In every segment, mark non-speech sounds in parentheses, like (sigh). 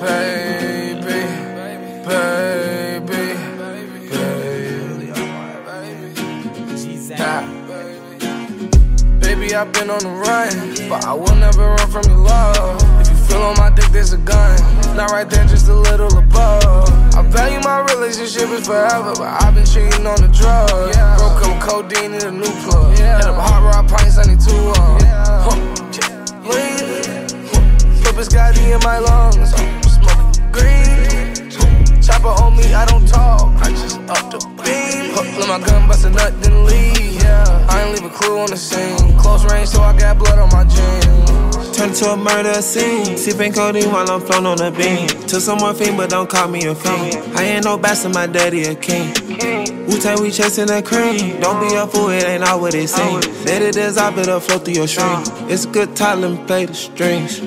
baby, baby, baby. Yeah. Baby, I've been on the run, but I will never run from your love. If you feel on my dick, there's a gun. Not right there, just a little above. I value my relationship is forever, but I've been cheating on the drug. Broke up with codeine in a new plug. Hit up hot rod pints, I need two of them. Huh. Lean. Purpose got in my lungs. Green. Chopper on me, I don't talk. I just up the beam. Let my gun bust a nut, then leave. Yeah. I ain't leave a clue on the scene. Close range, so I got blood on my jeans. Turn to a murder scene. Sipping codeine while I'm flown on the beam. Took some morphine, but don't call me a fiend. I ain't no bastard, my daddy a king. Wu Tang, we chasing that cream. Don't be a fool, it ain't all what it seems. Let it as I better flow through your stream. It's a good time, let me play the strings.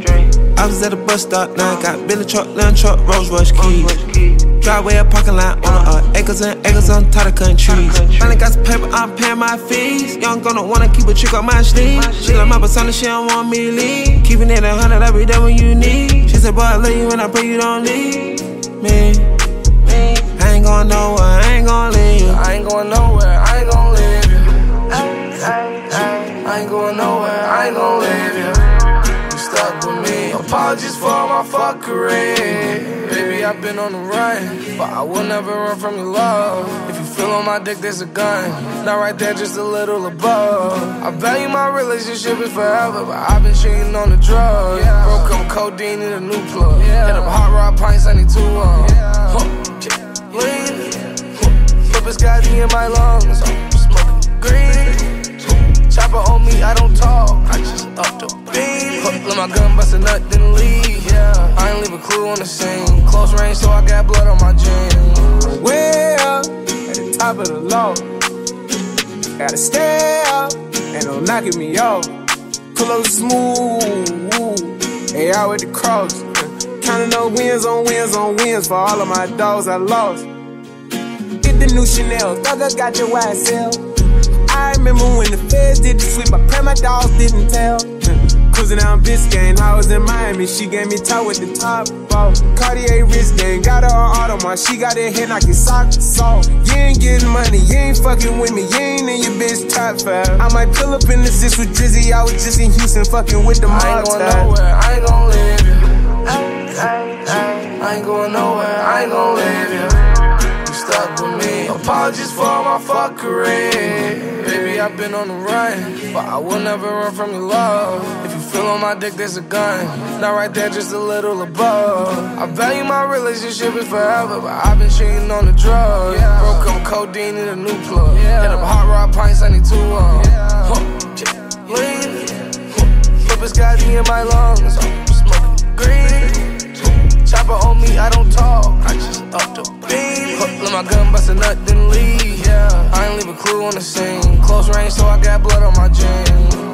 I was at the bus stop, now I got Billy truck, land truck, Rolls Royce keys. Driveway, a parking lot on a, uh, acres and acres on top of countries. Finally got some paper, I'm paying my fees. Young gonna wanna keep a trick on my sleeve. She like my persona, she don't want me to leave. Keeping it a hundred every day when you need. She said, boy, I love you and I pray you don't leave me. I ain't gonna leave you. You stuck with me. Apologies for all my fuckery. Baby, I've been on the run, but I will never run from your love. If you feel on my dick, there's a gun. Not right there, just a little above. I value my relationship is forever, but I've been cheating on the drug. Broke up codeine in a new plug. Hit up hot rod pints, I need two on. Huh. Lean. Flip Scotty in my lungs. My gun bust a nut, then leave. Yeah, I ain't leave a clue on the scene. Close range, so I got blood on my jeans. Way up at the top of the low. Gotta stay up, ain't no knocking me off. Pull up smooth, hey out with the cross. (laughs) Counting no wins on wins on wins for all of my dogs I lost. Get the new Chanel, thug I got your YSL. I remember when the feds did the sweep, I pray my dogs didn't tell. Cruising down Biscayne, I was in Miami, she gave me top with the top off. Cartier wrist game, got her on Audemars, she got her head like it's socks off. You ain't getting money, you ain't fucking with me, you ain't in your bitch top five. I might pull up in the six with Drizzy, I was just in Houston fucking with the mob. I ain't going nowhere, I ain't gon' leave you. I ain't going nowhere, I ain't gon' leave you. You stuck with me. Apologies for my fuckery. Baby, I've been on the run, but I will never run from your love. If you feel on my dick, there's a gun. Not right there, just a little above. I value my relationship is forever, but I've been cheating on the drug. Broke up codeine in a new plug. Hit up hot rod pints, I need two on. Huh. Lean. Scotty in my lungs. crew on the scene. Close range, so I got blood on my jeans.